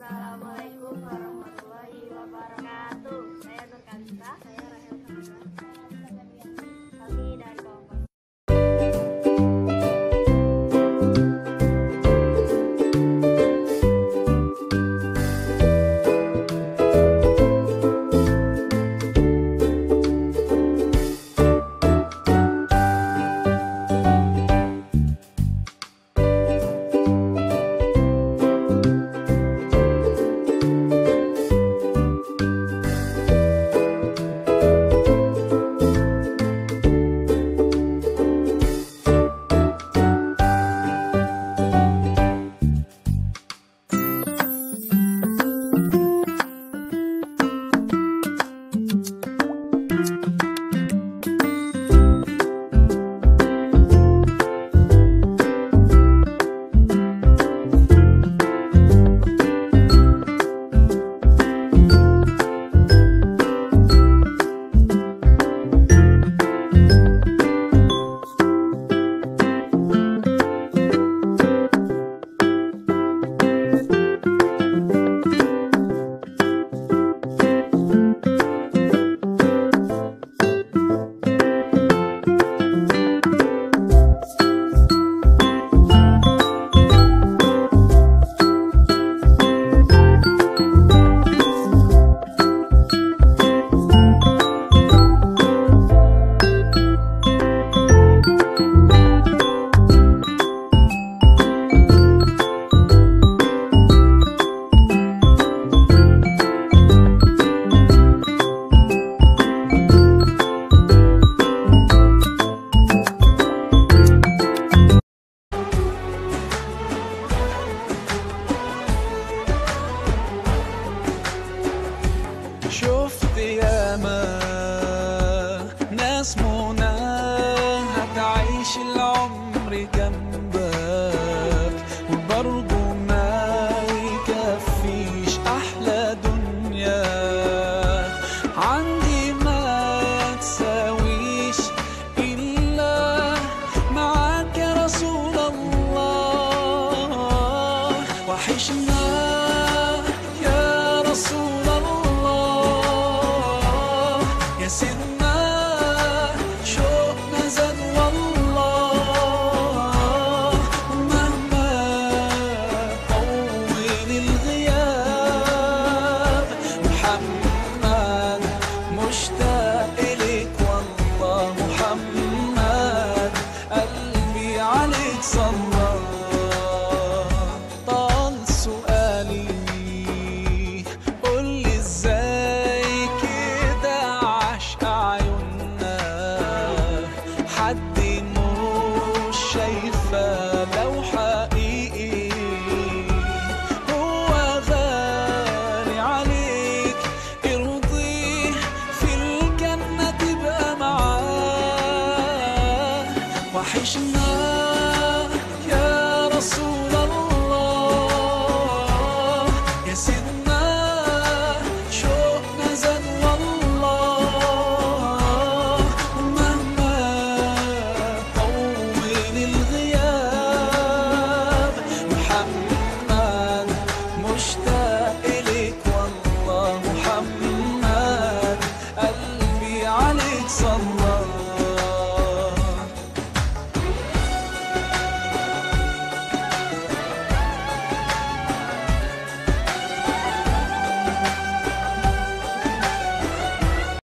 Assalamualaikum warahmatullahi wabarakatuh. Saya Nurkalita, saya عايش العمر جنبك وبرضه مشتاق إليك والله محمد قلبي عليك صلى وحشنا يا رسول الله. يا سيدنا شوقنا زاد والله. ومهما طول الغياب محمد مشتاق إليك والله. محمد قلبي عليك صلى